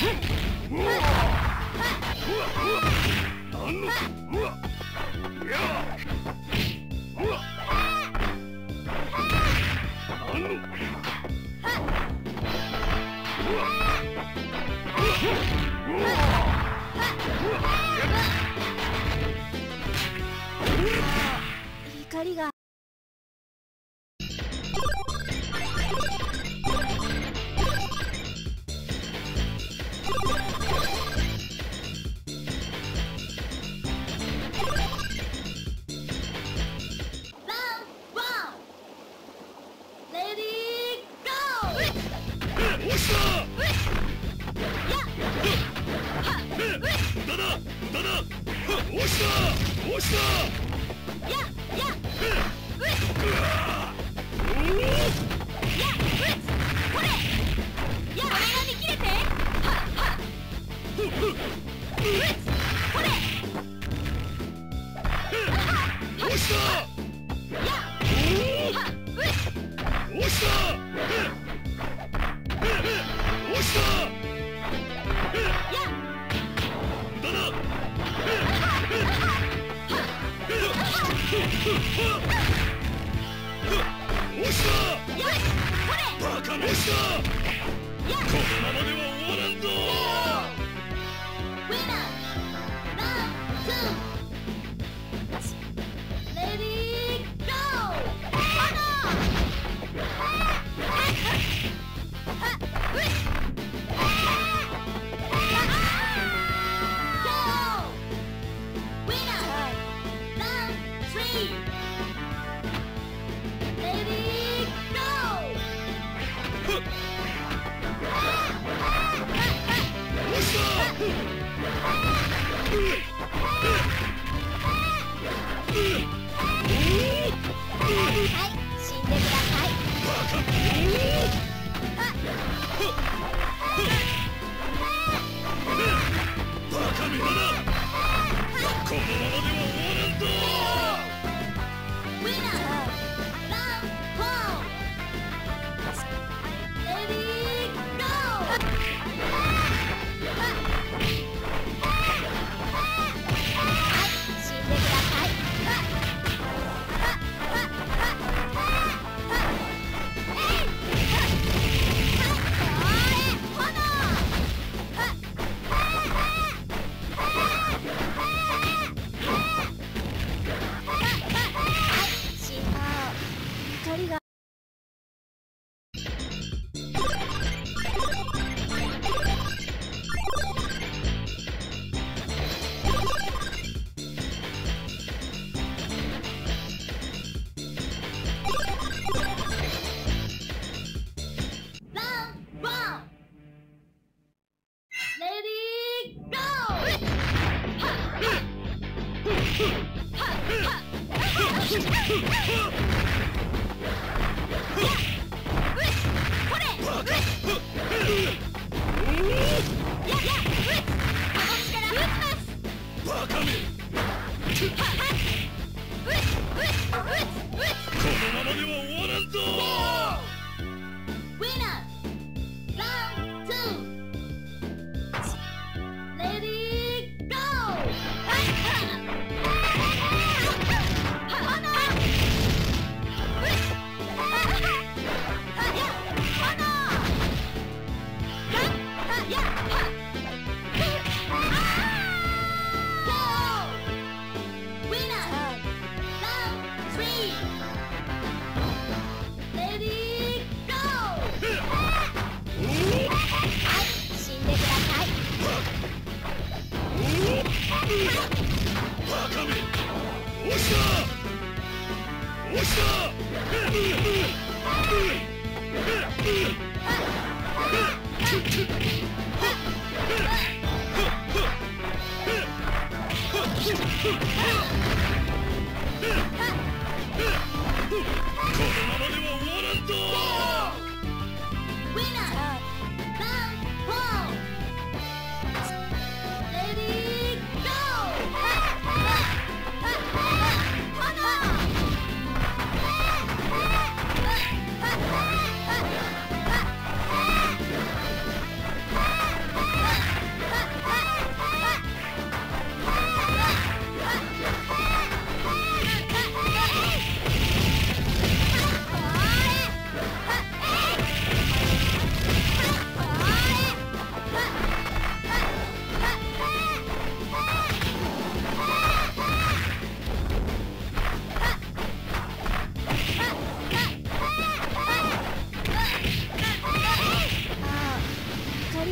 怒りが。このままでは終わらんぞ。このままでは終わらんぞ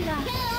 Yeah.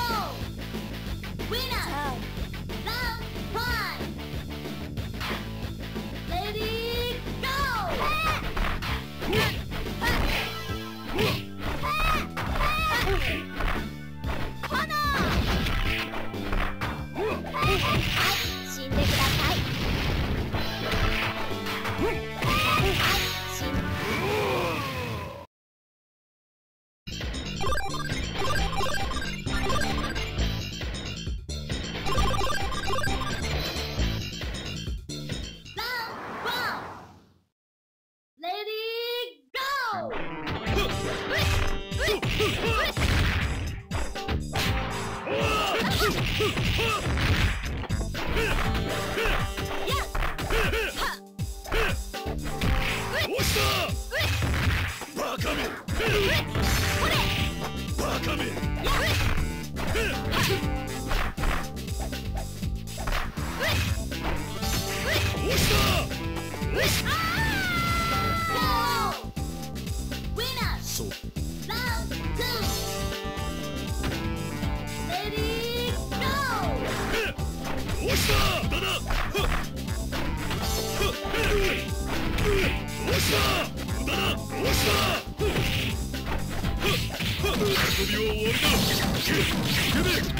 し。だ無駄終わりだ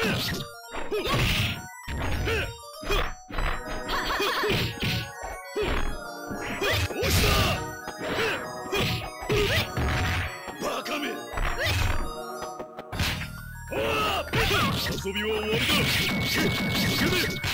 バ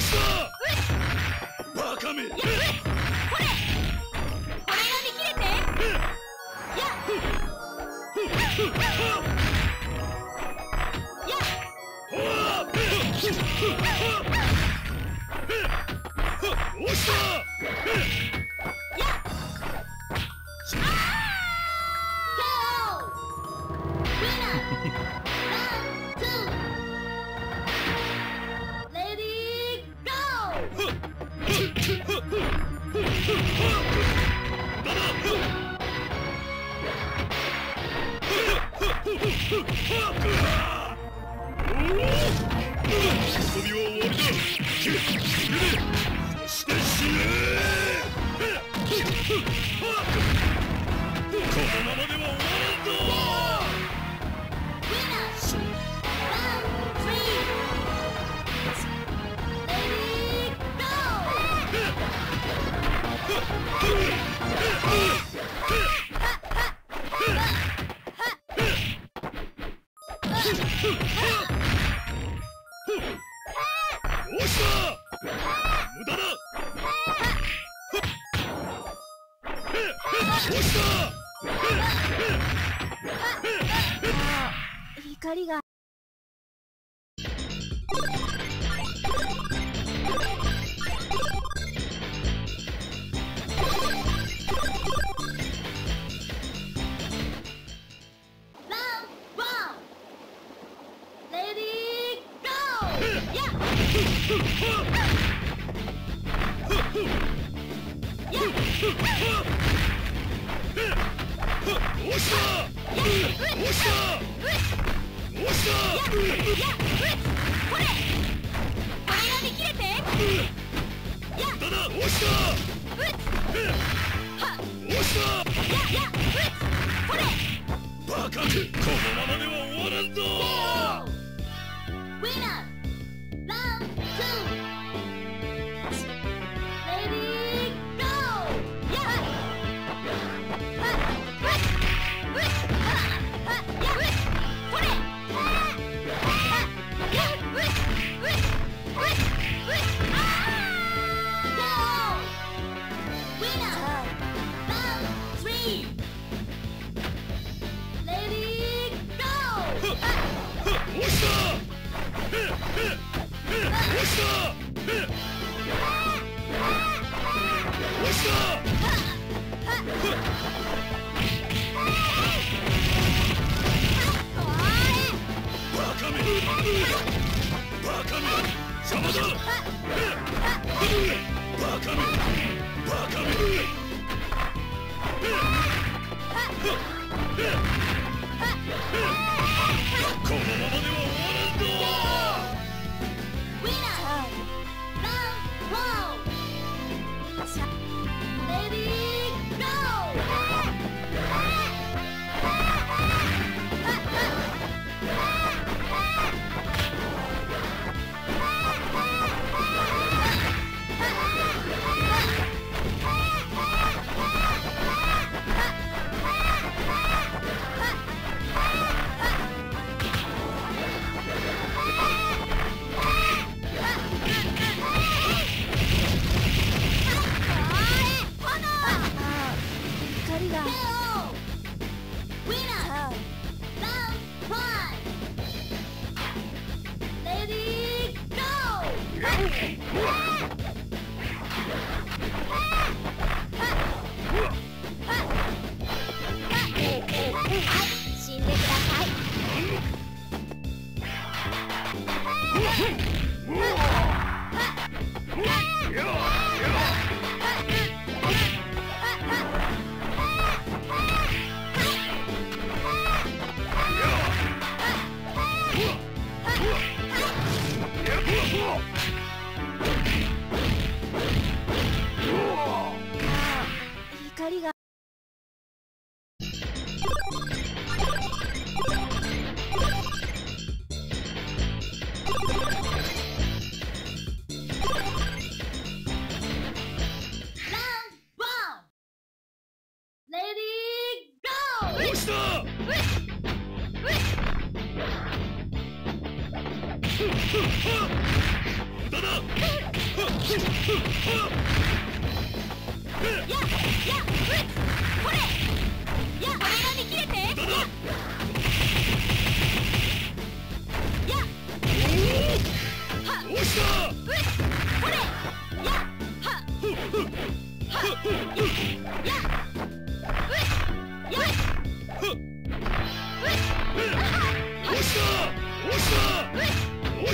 Listen! 光が。Yeah! バカくこのままでは終わらんぞ。ウィナーこのままでは終わらんぞ。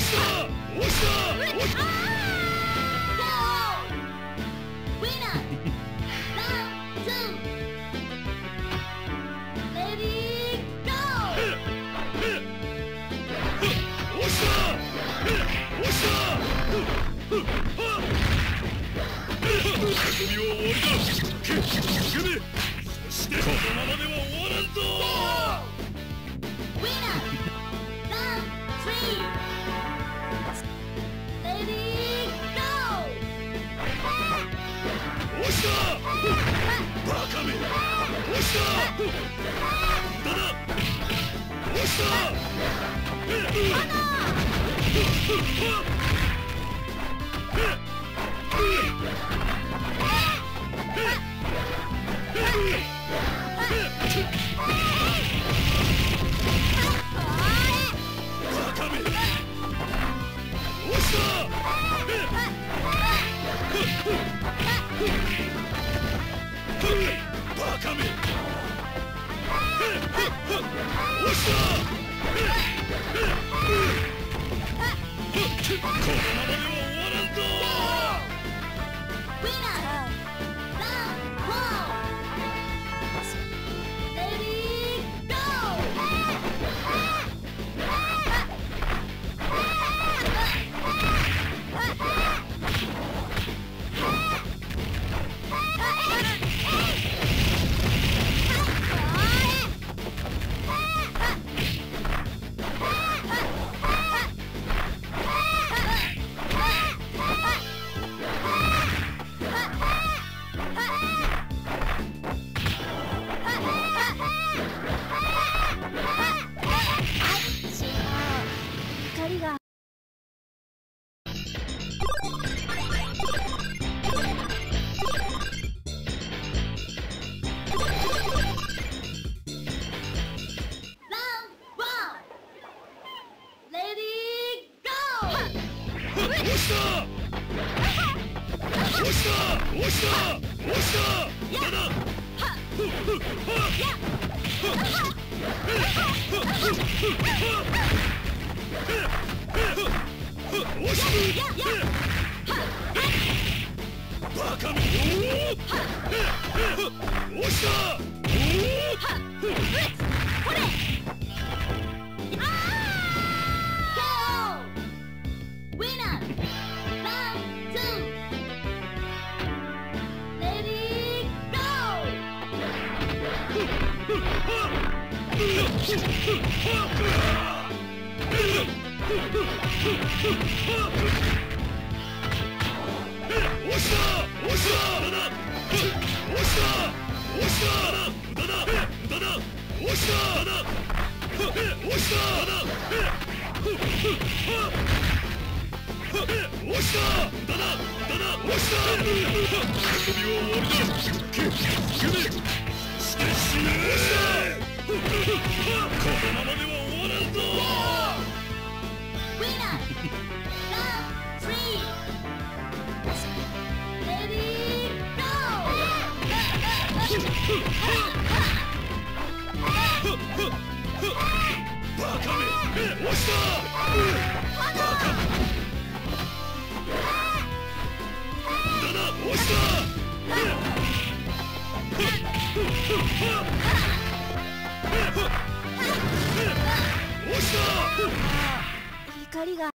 押した!しねえのままでは終わらんぞー光が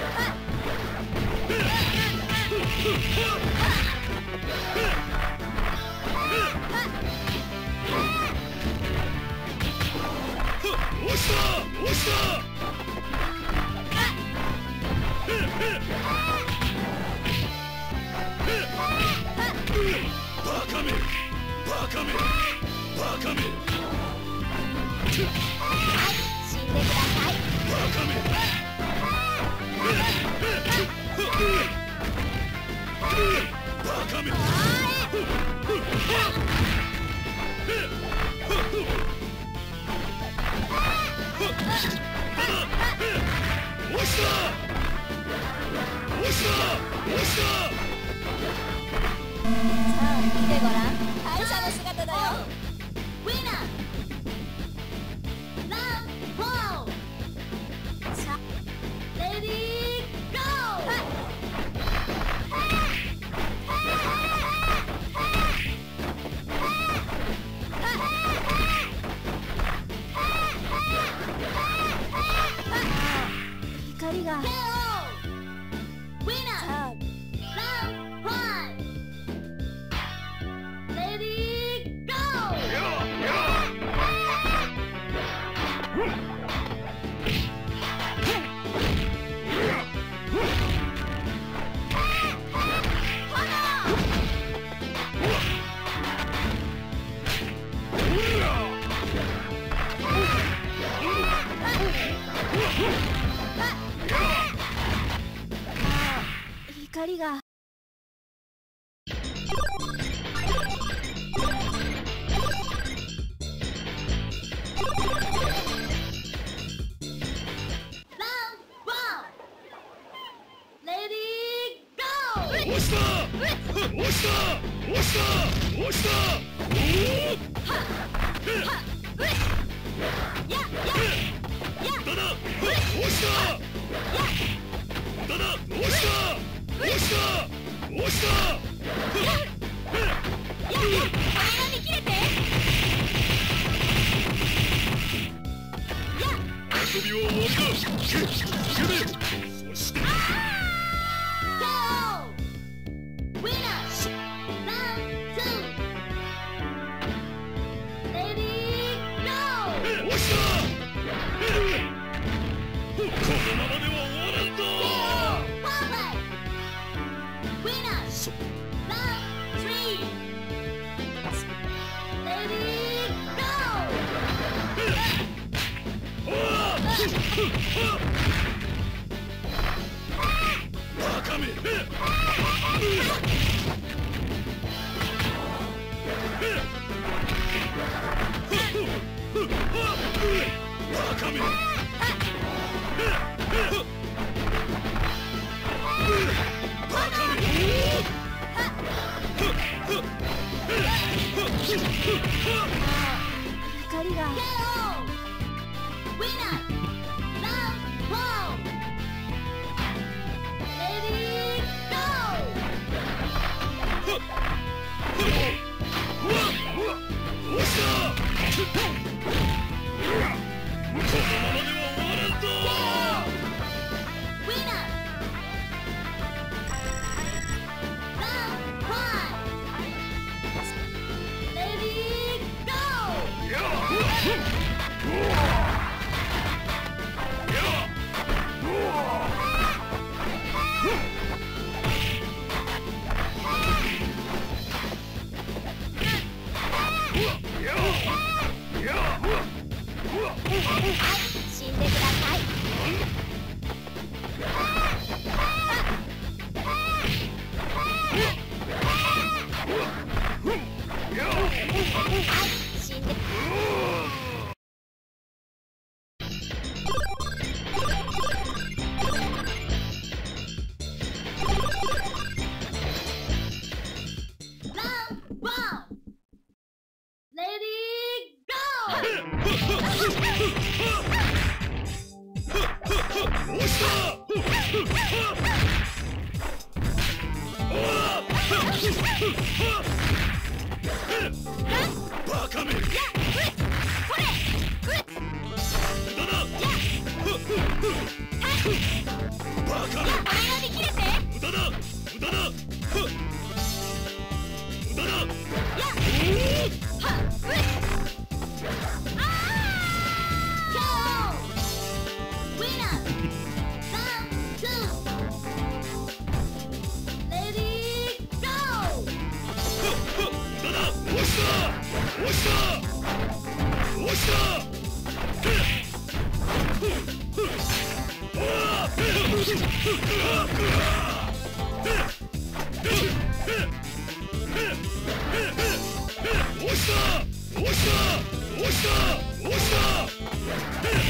死んでください。バカめ見てごらん、感謝の姿だよ。光が。このままでは終わらんぞ。Oh, したどうしたどうしたどうした